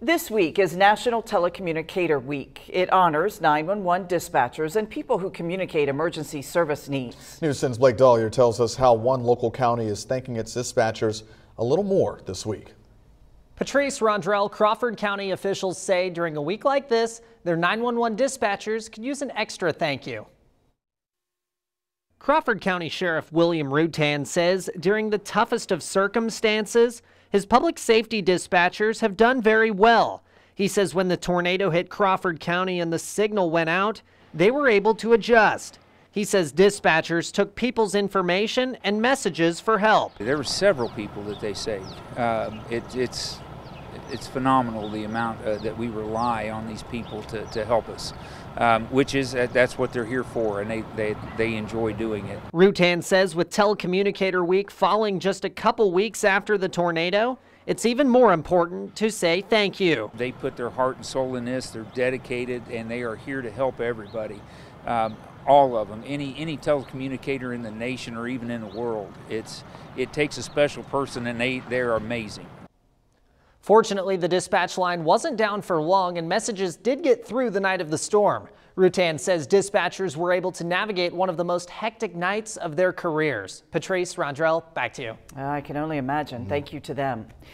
This week is National Telecommunicator Week. It honors 911 dispatchers and people who communicate emergency service needs. News 10's Blake Dahlier tells us how one local county is thanking its dispatchers a little more this week. Patrice Rondrell, Crawford County officials say during a week like this, their 911 dispatchers could use an extra thank you. Crawford County Sheriff William Rutan says during the toughest of circumstances, his public safety dispatchers have done very well. He says when the tornado hit Crawford County and the signal went out, they were able to adjust. He says dispatchers took people's information and messages for help. There were several people that they saved. Um, it, it's it's phenomenal the amount uh, that we rely on these people to, to help us, um, which is uh, that's what they're here for, and they, they, they enjoy doing it. Rutan says with Telecommunicator Week falling just a couple weeks after the tornado, it's even more important to say thank you. They put their heart and soul in this, they're dedicated, and they are here to help everybody. Um, all of them, any any telecommunicator in the nation or even in the world. It's it takes a special person, and they they're amazing. Fortunately, the dispatch line wasn't down for long and messages did get through the night of the storm. Rutan says dispatchers were able to navigate one of the most hectic nights of their careers. Patrice Rondrell, back to you. I can only imagine. Mm -hmm. Thank you to them.